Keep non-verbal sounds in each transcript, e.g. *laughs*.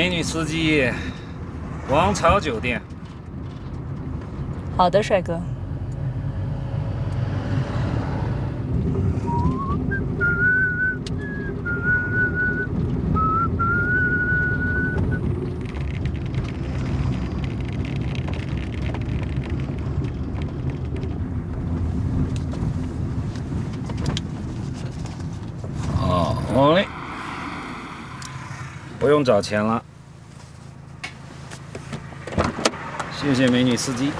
美女司机，王朝酒店。好的，帅哥。好嘞，不用找钱了。谢谢美女司机。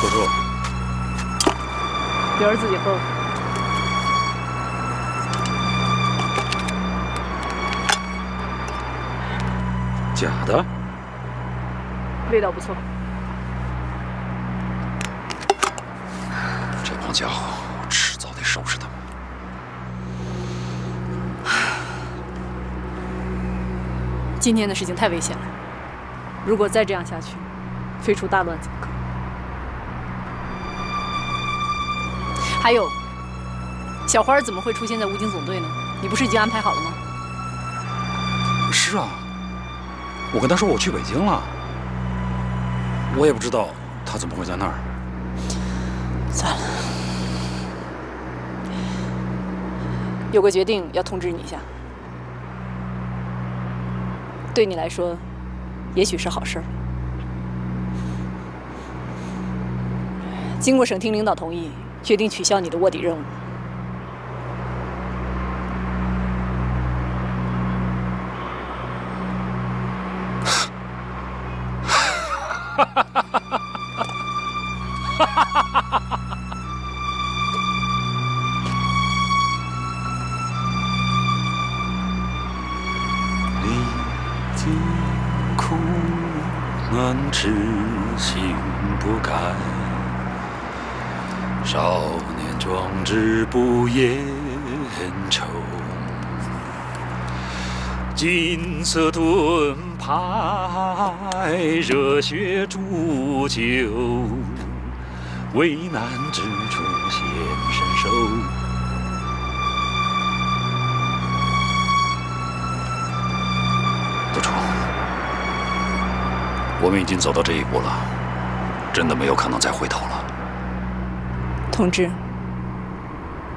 坐住！留着自己喝。味道不错。这帮家伙，我迟早得收拾他们。今天的事情太危险了，如果再这样下去，非出大乱子。还有，小花怎么会出现在武警总队呢？你不是已经安排好了吗？是啊，我跟他说我去北京了，我也不知道他怎么会在那儿。算了，有个决定要通知你一下。对你来说，也许是好事儿。经过省厅领导同意，决定取消你的卧底任务。历经苦难，痴心不改。少年壮志不言愁，金色盾牌，热血铸就，危难之处显身手。督主，我们已经走到这一步了，真的没有可能再回头了。同志，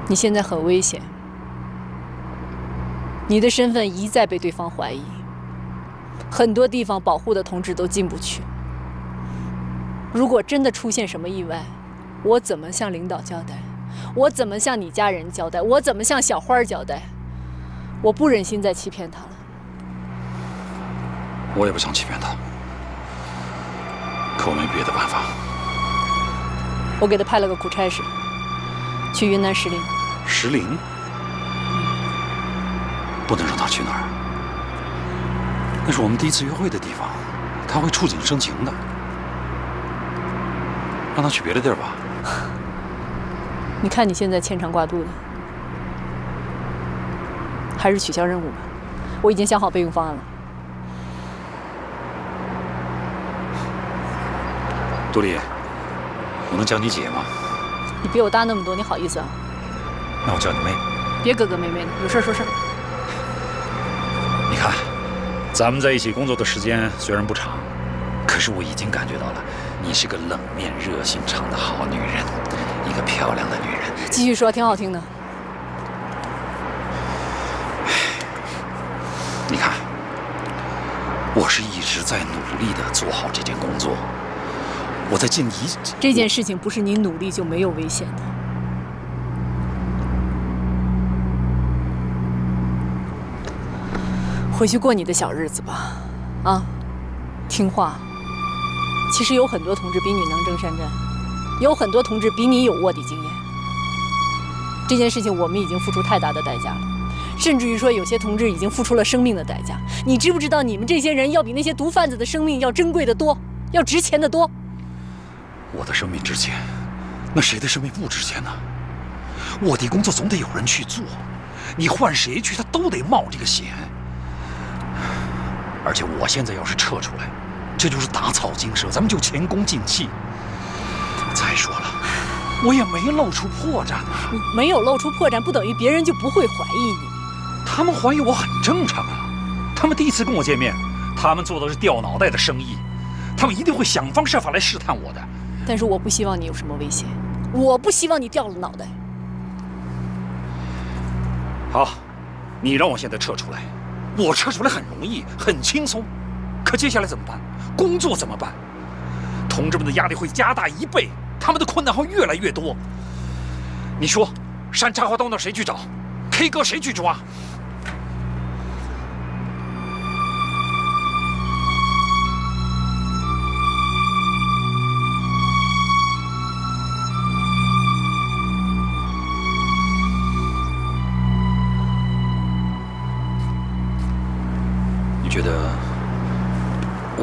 你现在很危险，你的身份一再被对方怀疑，很多地方保护的同志都进不去。如果真的出现什么意外，我怎么向领导交代？我怎么向你家人交代？我怎么向小花交代？我不忍心再欺骗她了。我也不想欺骗他，可我没别的办法。我给他派了个苦差事，去云南石林。石林，不能让他去那儿，那是我们第一次约会的地方，他会触景生情的。让他去别的地儿吧。*laughs* 你看你现在牵肠挂肚的，还是取消任务吧。我已经想好备用方案了。杜丽，我能叫你姐吗？你比我大那么多，你好意思啊？那我叫你妹。别哥哥妹妹的，有事说事。你看，咱们在一起工作的时间虽然不长，可是我已经感觉到了，你是个冷面热心肠的好女人，一个漂亮的女人。继续说，挺好听的。你看，我是一直在努力的做好这件工作，我在尽一这件事情不是你努力就没有危险的。回去过你的小日子吧，啊，听话。其实有很多同志比你能征善战，有很多同志比你有卧底经验。这件事情我们已经付出太大的代价了，甚至于说有些同志已经付出了生命的代价。你知不知道，你们这些人要比那些毒贩子的生命要珍贵的多，要值钱的多？我的生命值钱，那谁的生命不值钱呢？卧底工作总得有人去做，你换谁去，他都得冒这个险。而且我现在要是撤出来，这就是打草惊蛇，咱们就前功尽弃。再说了，我也没露出破绽啊。你没有露出破绽，不等于别人就不会怀疑你。他们怀疑我很正常啊。他们第一次跟我见面，他们做的是掉脑袋的生意，他们一定会想方设法来试探我的。但是我不希望你有什么危险，我不希望你掉了脑袋。好，你让我现在撤出来，我撤出来很容易，很轻松。可接下来怎么办？工作怎么办？同志们的压力会加大一倍，他们的困难会越来越多。你说，山茶花刀那谁去找？K 歌谁去抓？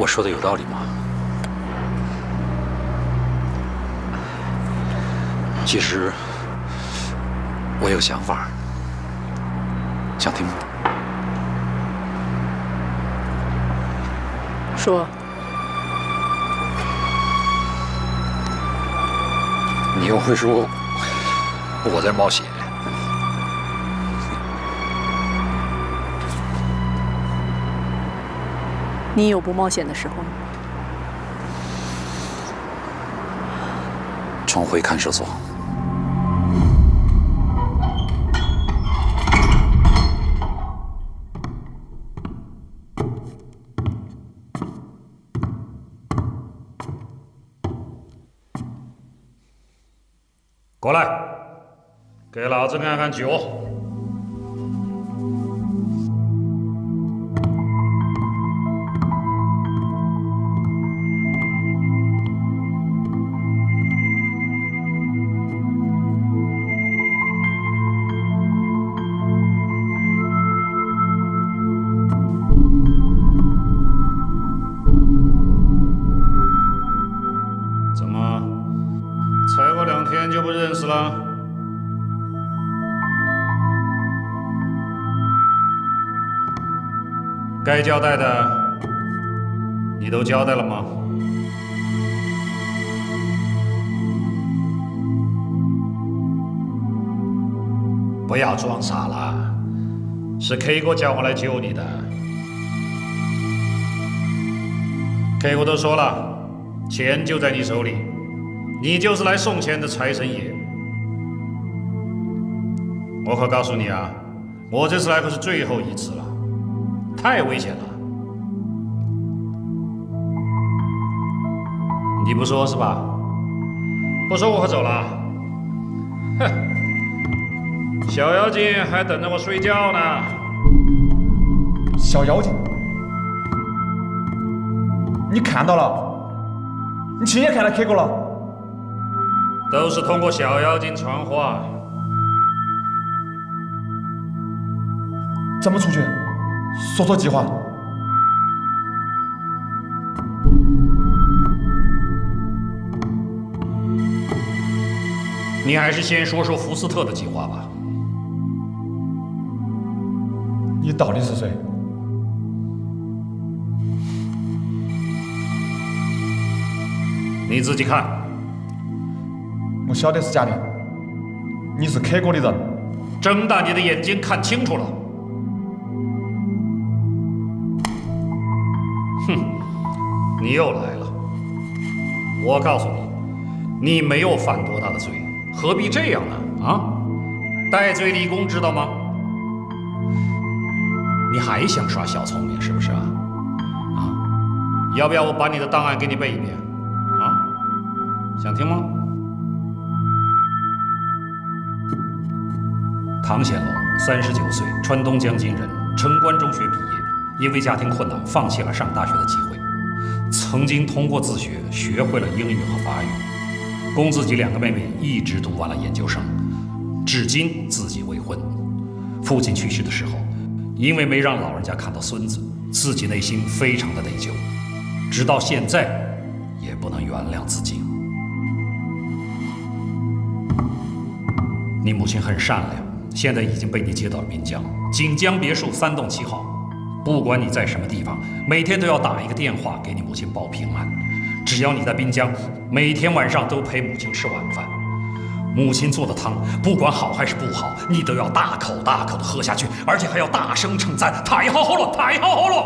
说的有道理吗？其实我有想法，想听吗？说，你又会说我在冒险？你有不冒险的时候吗？重回看守所。过来，给老子看看酒。该交代的，你都交代了吗？不要装傻了，是 K 哥叫我来救你的。K 哥都说了，钱就在你手里，你就是来送钱的财神爷。我可告诉你啊，我这次来可是最后一次了，太危险了。你不说是吧？不说我可走了。哼，小妖精还等着我睡觉呢。小妖精，你看到了？你亲眼看到 K 哥了？都是通过小妖精传话。怎么出去？说说计划。你还是先说说福斯特的计划吧。你到底是谁？你自己看，我晓得是假的。你是 K 哥的人，睁大你的眼睛看清楚了。你又来了。我告诉你，你没有犯多大的罪，何必这样呢？啊，戴罪立功，知道吗？你还想耍小聪明是不是啊？啊，要不要我把你的档案给你背一遍？啊，想听吗？唐显龙，三十九岁，川东江津人，城关中学毕业，因为家庭困难，放弃了上大学的机会。曾经通过自学学会了英语和法语，供自己两个妹妹一直读完了研究生，至今自己未婚。父亲去世的时候，因为没让老人家看到孙子，自己内心非常的内疚，直到现在也不能原谅自己。你母亲很善良，现在已经被你接到了滨江锦江别墅三栋七号。不管你在什么地方，每天都要打一个电话给你母亲报平安。只要你在滨江，每天晚上都陪母亲吃晚饭。母亲做的汤，不管好还是不好，你都要大口大口的喝下去，而且还要大声称赞，太好喝了，太好喝了。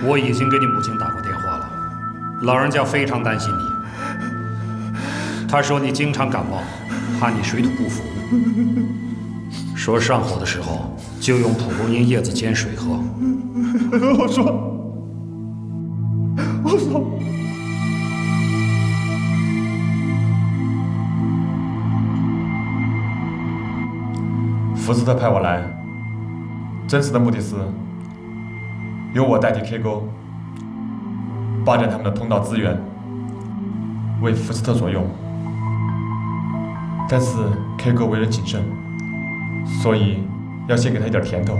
*laughs* 我已经给你母亲打过电话了，老人家非常担心你。他说你经常感冒，怕你水土不服，说上火的时候就用蒲公英叶子煎水喝。我说，我说，福斯特派我来，真实的目的是。由我代替 K 哥霸占他们的通道资源，为福斯特所用。但是 K 哥为人谨慎，所以要先给他一点甜头。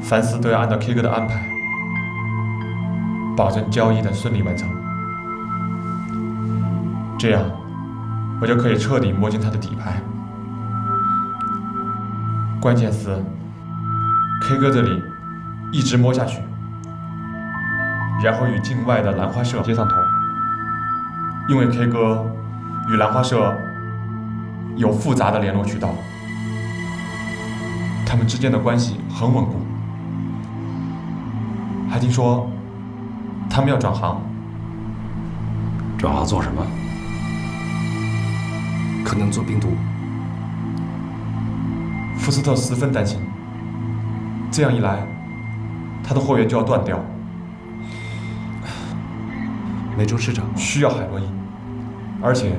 凡事都要按照 K 哥的安排，保证交易的顺利完成。这样，我就可以彻底摸清他的底牌。关键是 K 哥这里。一直摸下去，然后与境外的兰花社接上头，因为 K 哥与兰花社有复杂的联络渠道，他们之间的关系很稳固。还听说他们要转行，转行做什么？可能做病毒。福斯特十分担心，这样一来。他的货源就要断掉。美洲市场需要海洛因，而且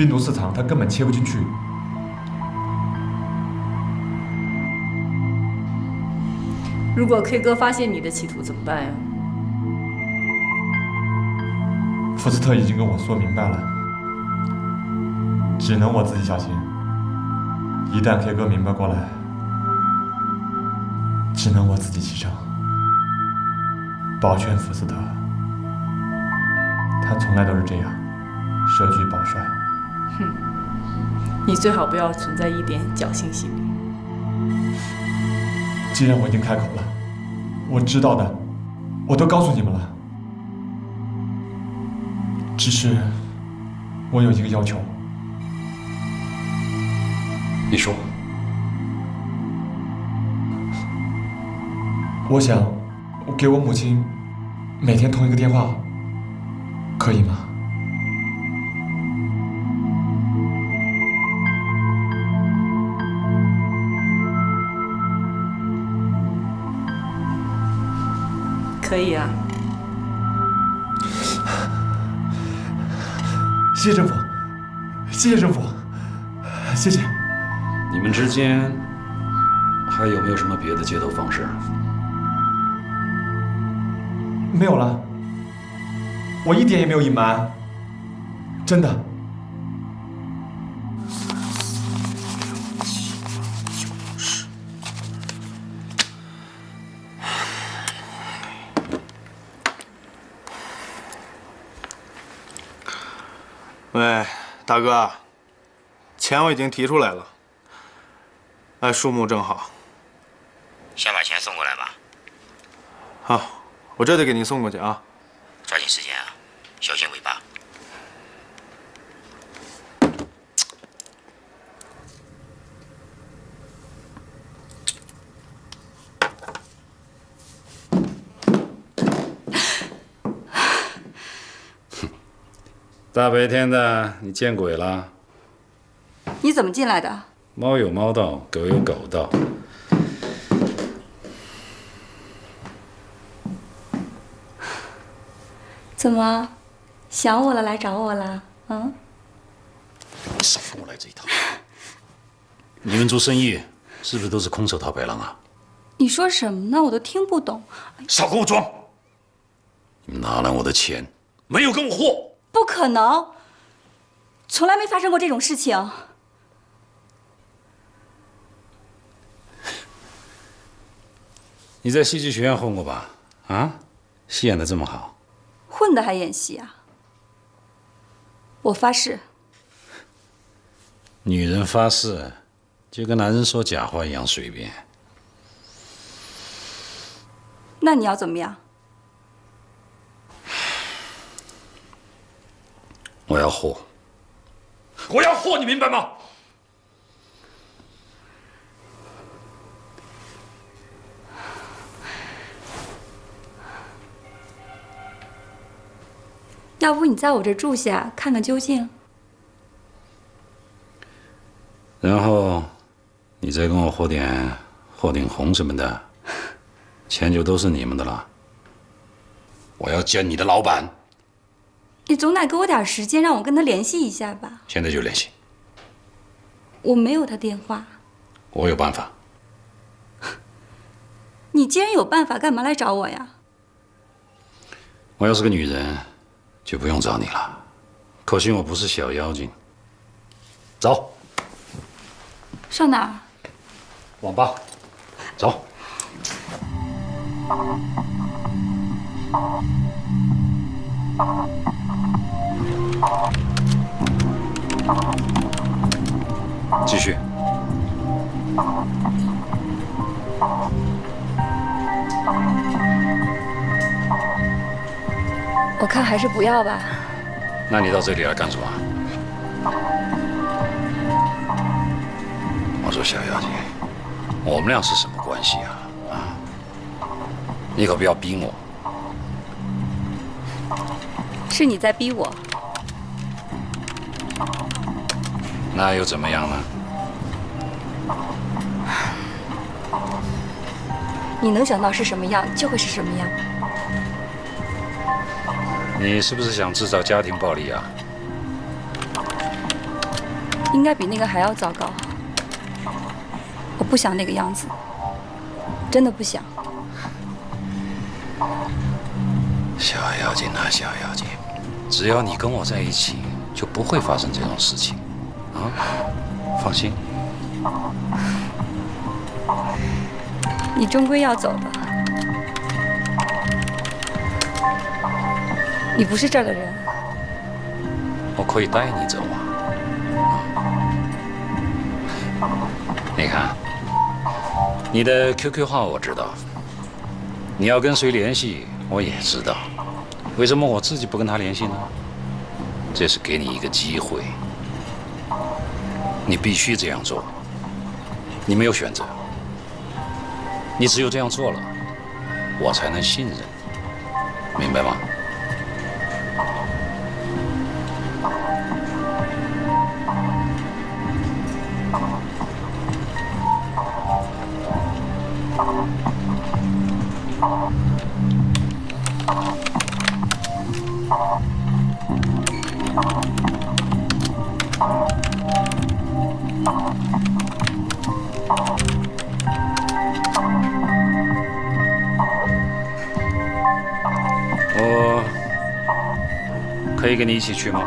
病毒市场他根本切不进去。如果 K 哥发现你的企图怎么办呀？福斯特已经跟我说明白了，只能我自己小心。一旦 K 哥明白过来，只能我自己牺牲。保全福斯特，他从来都是这样，舍居保帅。哼，你最好不要存在一点侥幸心理。既然我已经开口了，我知道的，我都告诉你们了。只是，我有一个要求。你说。我想。我给我母亲每天通一个电话，可以吗？可以啊。谢谢政府，谢谢政府，谢谢。你们之间还有没有什么别的接头方式？没有了，我一点也没有隐瞒，真的。喂，大哥，钱我已经提出来了，哎，数目正好。先把钱送过来吧。好。我这就给您送过去啊！抓紧时间啊，小心尾巴。大白天的，你见鬼了！你怎么进来的？猫有猫道，狗有狗道。怎么，想我了，来找我了？嗯？你少跟我来这一套！你们做生意是不是都是空手套白狼啊？你说什么呢？我都听不懂。少跟我装！你们拿了我的钱，没有跟我货？不可能，从来没发生过这种事情。你在戏剧学院混过吧？啊，戏演的这么好，混的还演戏啊？我发誓，女人发誓就跟男人说假话一样随便。那你要怎么样？我要货，我要货，你明白吗？要不你在我这住下，看看究竟。然后你再跟我喝点鹤顶红什么的，钱就都是你们的了。我要见你的老板，你总得给我点时间，让我跟他联系一下吧。现在就联系。我没有他电话。我有办法。*laughs* 你既然有办法，干嘛来找我呀？我要是个女人，就不用找你了。可惜我不是小妖精。走，上哪儿？网吧。走。继续。我看还是不要吧。那你到这里来干什么？我说小妖精，我们俩是什么关系啊？啊！你可不要逼我。是你在逼我。那又怎么样呢？你能想到是什么样，就会是什么样。你是不是想制造家庭暴力啊？应该比那个还要糟糕。我不想那个样子，真的不想。小妖精啊，小妖精，只要你跟我在一起，就不会发生这种事情，啊，放心。你终归要走的，你不是这儿的人。我可以带你走啊。你看，你的 QQ 号我知道，你要跟谁联系我也知道，为什么我自己不跟他联系呢？这是给你一个机会，你必须这样做，你没有选择。你只有这样做了，我才能信任你，明白吗？可以跟你一起去吗？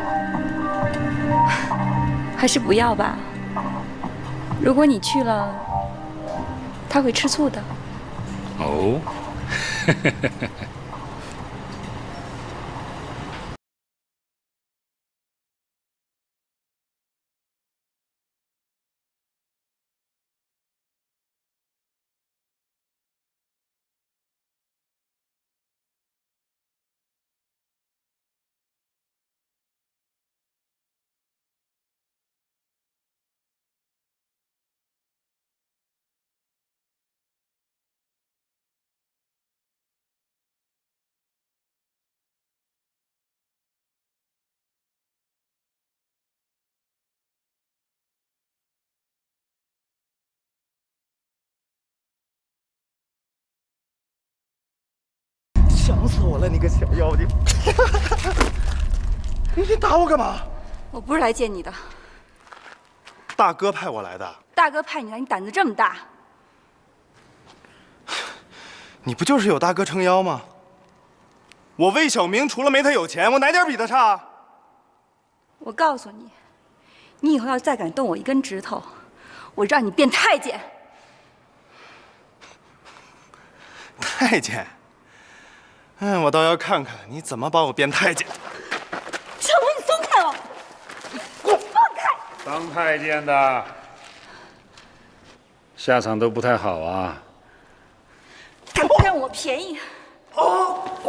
*laughs* 还是不要吧。如果你去了，他会吃醋的。哦。*laughs* 想死我了，你个小妖精！你 *laughs* 你打我干嘛？我不是来见你的，大哥派我来的。大哥派你来，你胆子这么大？*sighs* 你不就是有大哥撑腰吗？我魏小明除了没他有钱，我哪点比他差？我告诉你，你以后要再敢动我一根指头，我让你变太监。*laughs* 太监，哎，我倒要看看你怎么把我变太监。小文，你松开我！你放开！当太监的下场都不太好啊！敢占我便宜！*laughs*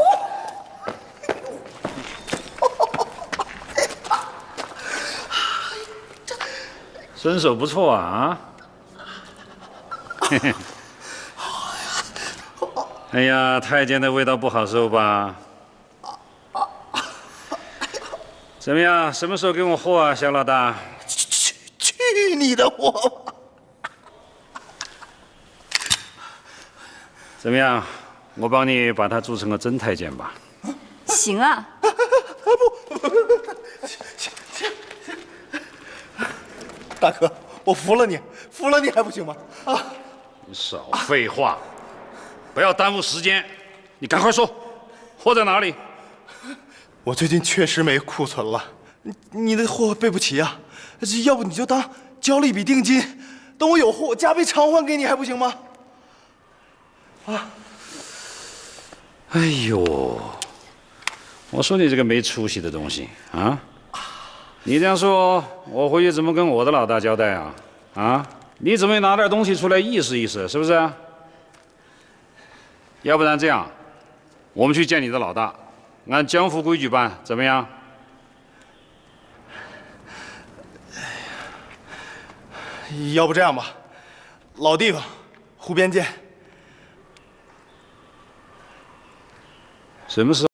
身手不错啊！嘿嘿。*laughs* 哎呀，太监的味道不好受吧？怎么样？什么时候给我货啊，小老大？去去去你的货！怎么样？我帮你把他做成个真太监吧。行啊。大哥，我服了你，服了你还不行吗？啊！你少废话，不要耽误时间，你赶快说，货在哪里？*laughs* 我最近确实没库存了，你你的货备不齐啊，要不你就当交了一笔定金，等我有货，我加倍偿还给你还不行吗？啊！哎呦，我说你这个没出息的东西啊！你这样说，我回去怎么跟我的老大交代啊？啊，你怎么拿点东西出来意思意思，是不是？要不然这样，我们去见你的老大，按江湖规矩办，怎么样？要不这样吧，老地方，湖边见。什么时候？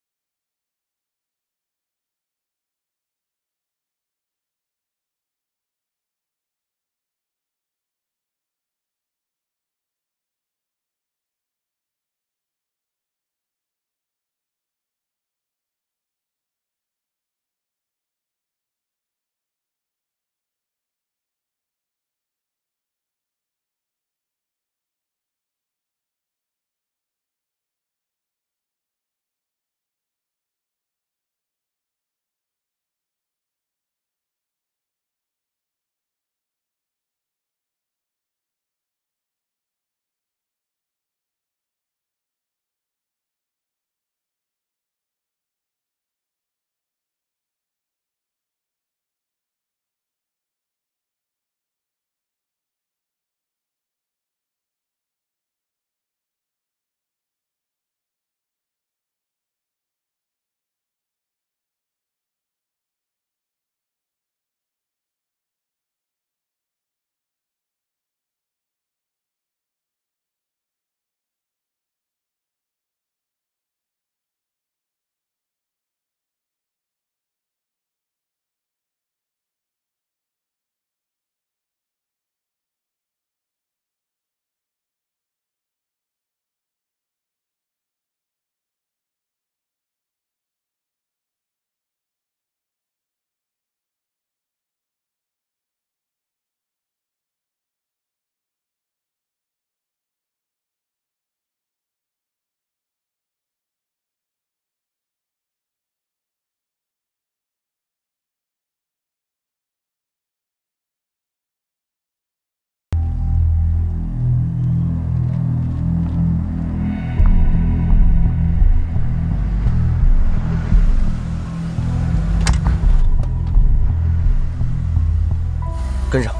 跟上。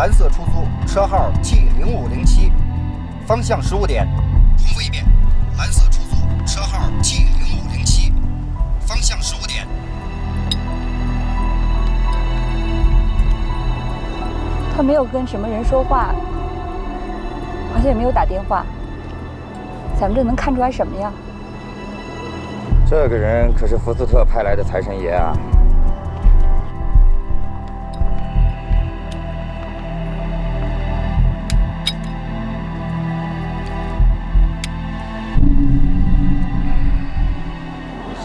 蓝色出租车号 T 零五零七，方向十五点。重复一遍，蓝色出租车号 T 零五零七，方向十五点。他没有跟什么人说话，好像也没有打电话，咱们这能看出来什么呀？这个人可是福斯特派来的财神爷啊！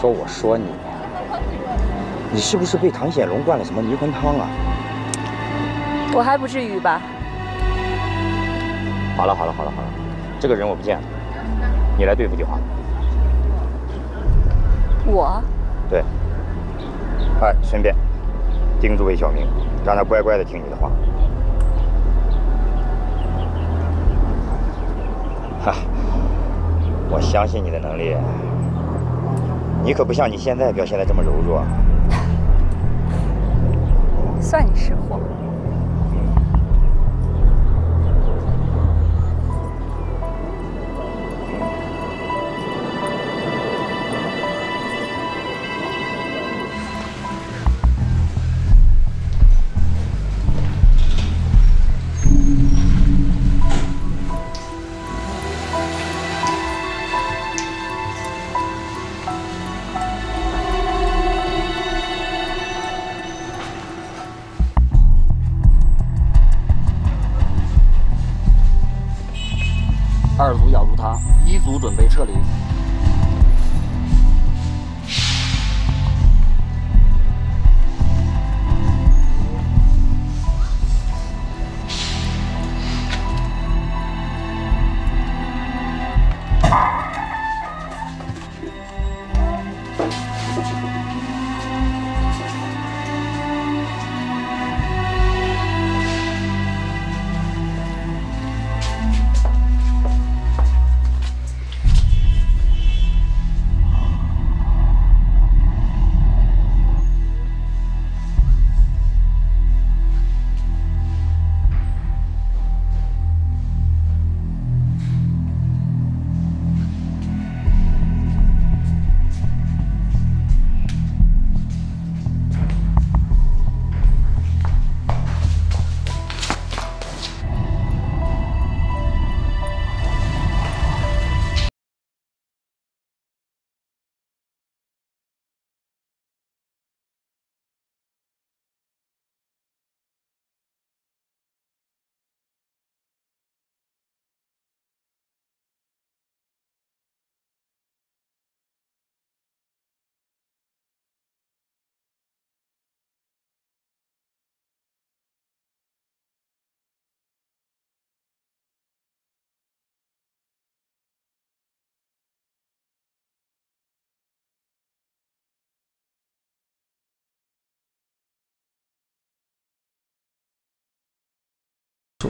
说我说你，你是不是被唐显龙灌了什么迷魂汤啊？我还不至于吧？好了好了好了好了，这个人我不见了，你来对付就好。我？对。哎，顺便叮嘱魏小明，让他乖乖的听你的话。哈，我相信你的能力，你可不像你现在表现的这么柔弱。*laughs* 算你识货。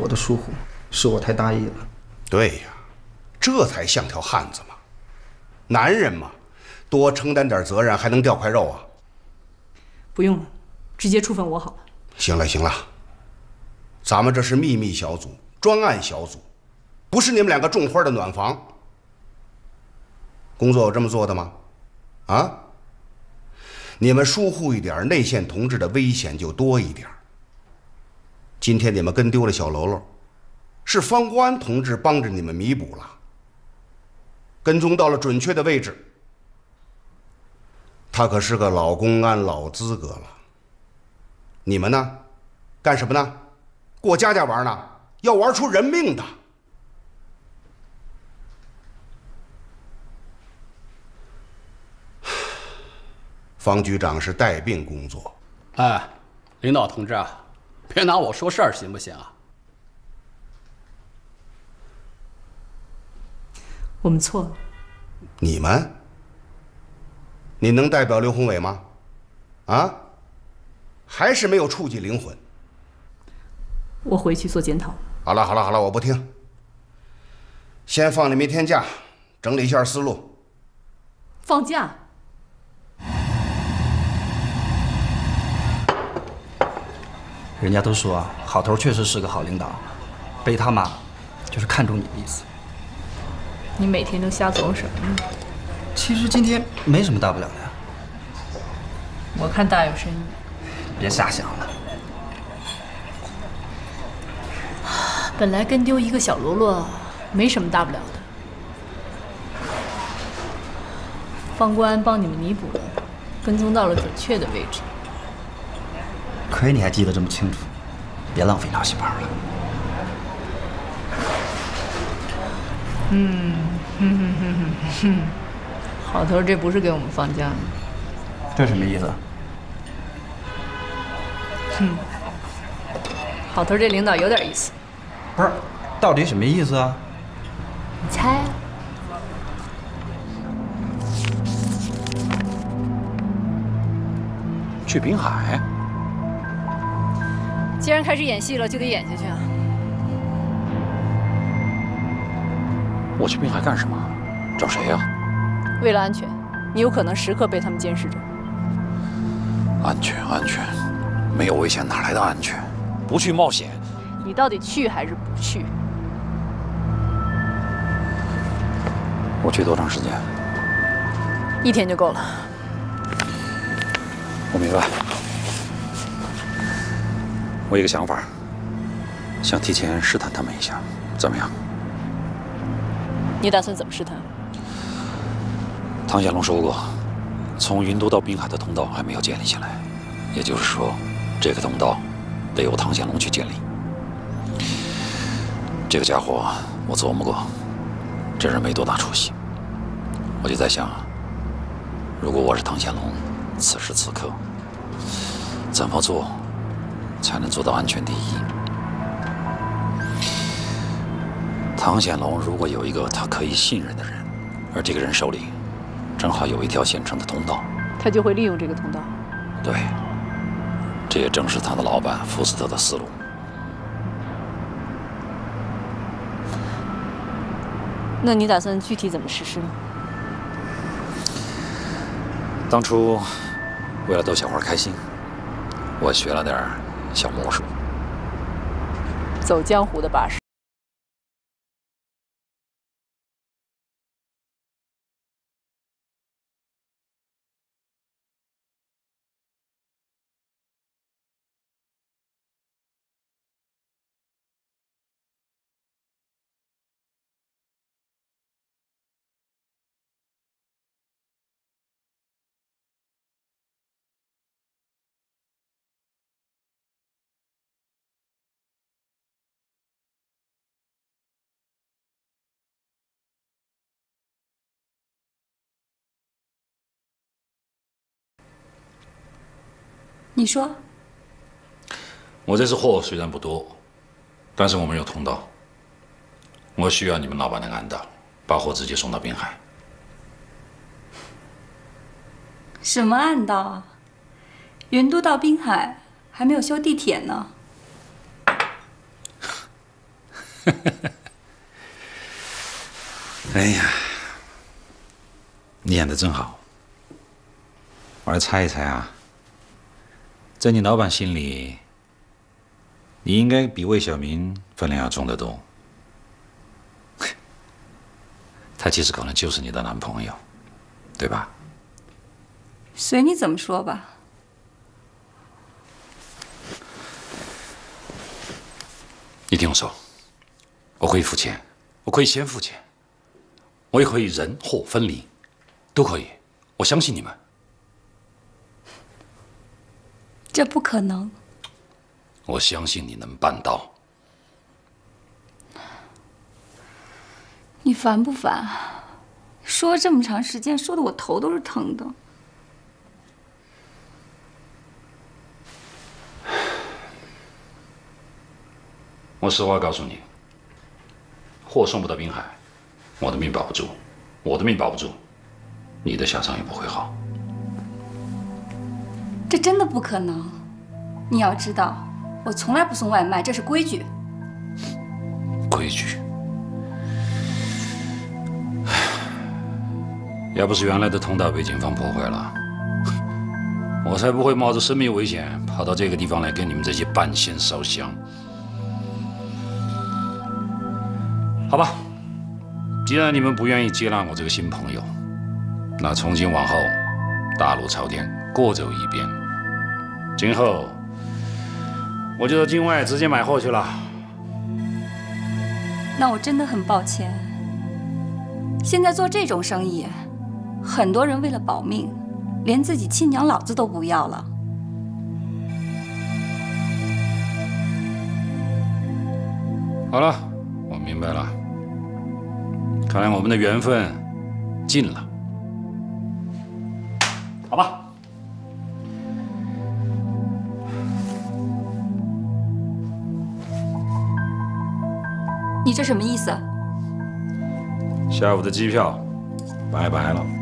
我的疏忽，是我太大意了。对呀，这才像条汉子嘛。男人嘛，多承担点责任还能掉块肉啊。不用了，直接处分我好了。行了行了，咱们这是秘密小组、专案小组，不是你们两个种花的暖房。工作有这么做的吗？啊？你们疏忽一点，内线同志的危险就多一点。今天你们跟丢了小喽啰，是方国安同志帮着你们弥补了。跟踪到了准确的位置，他可是个老公安、老资格了。你们呢，干什么呢？过家家玩呢？要玩出人命的。*sighs* 方局长是带病工作。哎，领导同志啊，别拿我说事儿行不行啊？我们错了。你们？你能代表刘宏伟吗？啊？还是没有触及灵魂？我回去做检讨。好了好了好了，我不听。先放你们一天假，整理一下思路。放假？人家都说啊，好头确实是个好领导，背他妈就是看中你的意思。你每天都瞎琢磨什么呢？其实今天没什么大不了的呀。我看大有深意。别瞎想了。本来跟丢一个小喽啰没什么大不了的，方国安帮你们弥补了，跟踪到了准确的位置。亏你还记得这么清楚，别浪费脑细胞了。嗯，哼哼哼哼哼，好头，这不是给我们放假吗？这什么意思？哼，好头，这领导有点意思。不是，到底什么意思啊？你猜？去滨海？既然开始演戏了，就得演下去啊！我去滨海干什么？找谁呀？为了安全，你有可能时刻被他们监视着。安全，安全，没有危险哪来的安全？不去冒险，你到底去还是不去？我去多长时间？一天就够了。我明白。我有个想法，想提前试探他们一下，怎么样？你打算怎么试探？唐显龙说过，从云都到滨海的通道还没有建立起来，也就是说，这个通道得由唐显龙去建立。这个家伙，我琢磨过，这人没多大出息。我就在想，如果我是唐显龙，此时此刻怎么做才能做到安全第一？唐显龙如果有一个他可以信任的人，而这个人手里正好有一条现成的通道，他就会利用这个通道。对，这也正是他的老板福斯特的思路。那你打算具体怎么实施呢？当初为了逗小花开心，我学了点小魔术。走江湖的把式。你说，我这次货虽然不多，但是我们有通道。我需要你们老板的暗道，把货直接送到滨海。什么暗道啊？云都到滨海还没有修地铁呢。*laughs* 哎呀，你演的真好。我来猜一猜啊，在你老板心里，你应该比魏小明分量要重得多。*laughs* 他其实可能就是你的男朋友，对吧？随你怎么说吧。你听我说，我可以付钱，我可以先付钱，我也可以人货分离，都可以。我相信你们。这不可能。我相信你能办到。你烦不烦？说这么长时间，说的我头都是疼的。我实话告诉你，货送不到滨海，我的命保不住，我的命保不住，你的下场也不会好。这真的不可能。你要知道，我从来不送外卖，这是规矩。规矩。要不是原来的通道被警方破坏了，我才不会冒着生命危险跑到这个地方来跟你们这些半仙烧香。好吧，既然你们不愿意接纳我这个新朋友，那从今往后，大路朝天，各走一边。今后我就到境外直接买货去了。那我真的很抱歉。现在做这种生意，很多人为了保命，连自己亲娘老子都不要了。好了，我明白了。看来我们的缘分尽了。这什么意思？下午的机票，拜拜了。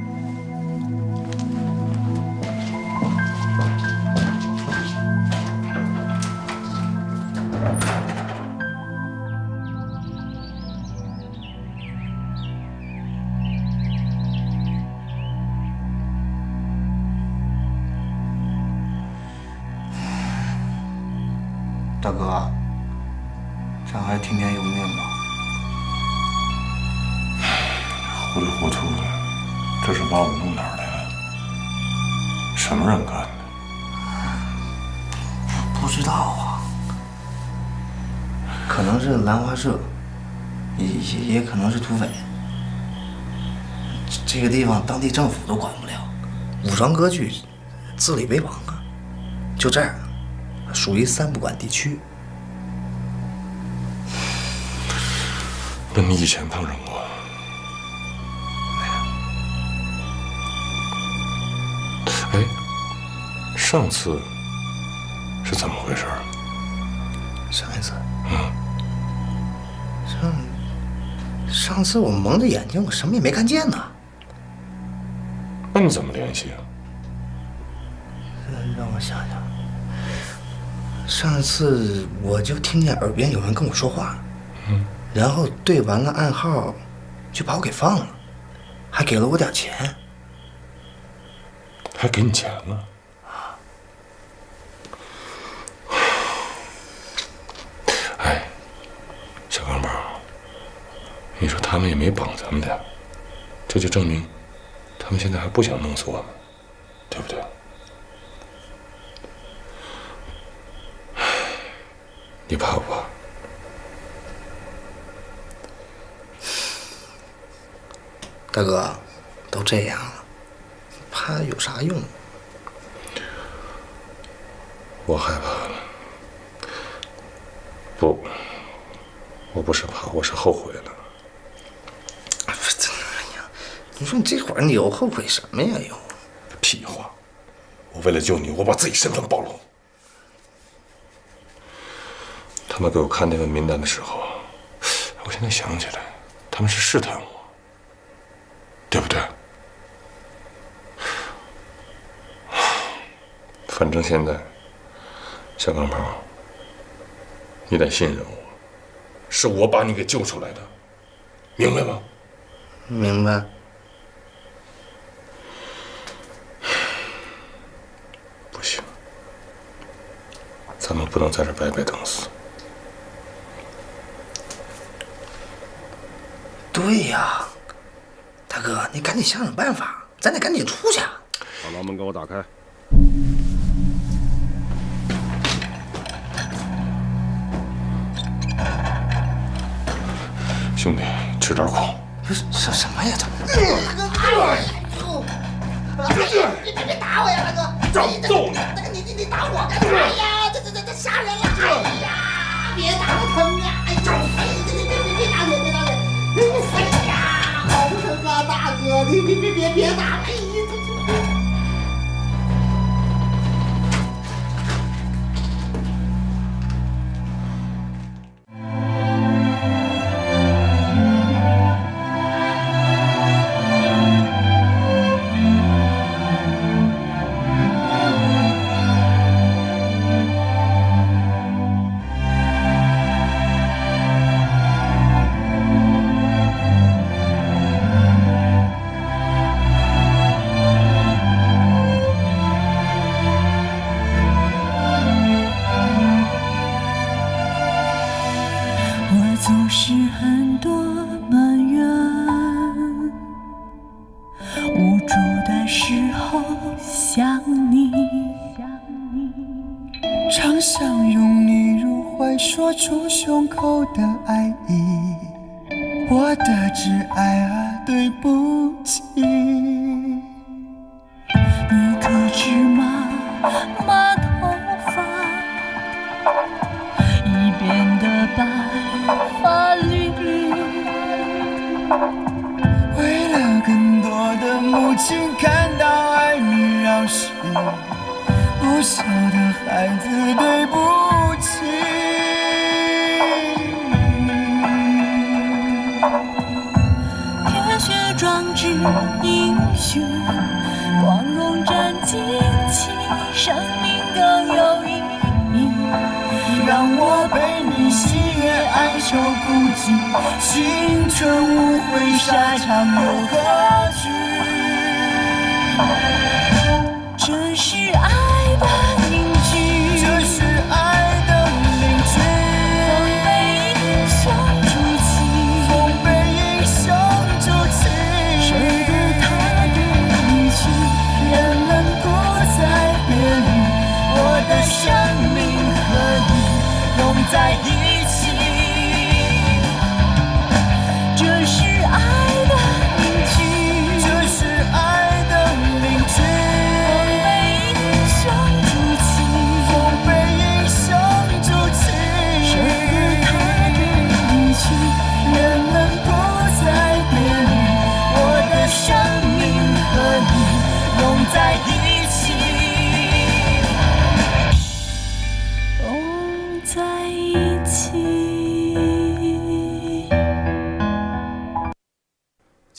地方政府都管不了，武装割据，自立为王啊！就这样，属于三不管地区。那你以前碰上过？哎，上次是怎么回事？上一次，嗯，上上次我蒙着眼睛，我什么也没看见呢。那怎么联系啊？让我想想，上次我就听见耳边有人跟我说话，嗯，然后对完了暗号，就把我给放了，还给了我点钱。还给你钱了？哎，小钢宝，你说他们也没绑咱们俩，这就证明他们现在还不想弄死我们，对不对？你怕不怕？大哥，都这样了，怕有啥用？我害怕了。不，我不是怕，我是后悔了。你说你这会儿你又后悔什么呀？又屁话！我为了救你，我把自己身份暴露。他们给我看那份名单的时候，我现在想起来，他们是试探我，对不对？反正现在，小钢炮，你得信任我，是我把你给救出来的，明白吗？明白。不行，咱们不能在这白白等死。对呀，大哥，你赶紧想想办法，咱得赶紧出去。把牢门给我打开。兄弟，吃点苦。不是什什么呀？这大哥，哎呦！别别别打我呀，大哥！长揍你！大哥，你你你打我干啥呀？这这这这吓人了！哎呀，别打了疼啊！哎，哎，别别别别别打脸，别打脸！哎呀，好疼啊，大哥！你别别别别打！哎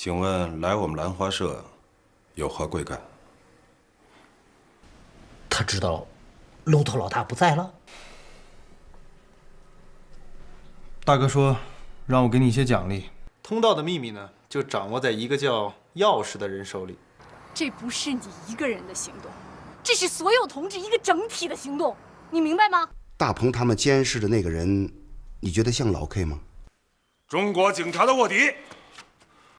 请问来我们兰花社有何贵干？他知道龙头老大不在了。大哥说，让我给你一些奖励。通道的秘密呢，就掌握在一个叫钥匙的人手里。这不是你一个人的行动，这是所有同志一个整体的行动，你明白吗？大鹏他们监视的那个人，你觉得像老 K 吗？中国警察的卧底，